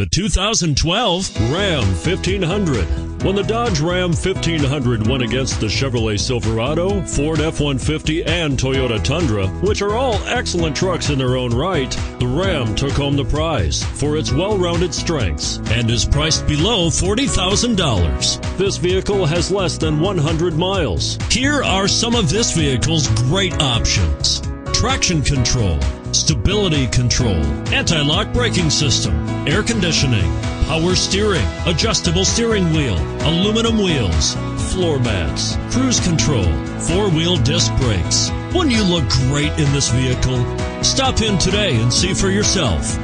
The 2012 Ram 1500. When the Dodge Ram 1500 went against the Chevrolet Silverado, Ford F 150, and Toyota Tundra, which are all excellent trucks in their own right, the Ram took home the prize for its well rounded strengths and is priced below $40,000. This vehicle has less than 100 miles. Here are some of this vehicle's great options traction control, stability control, anti lock braking system, air conditioning, power steering, adjustable steering wheel, aluminum wheels, floor mats, cruise control, four wheel disc brakes. Wouldn't you look great in this vehicle? Stop in today and see for yourself.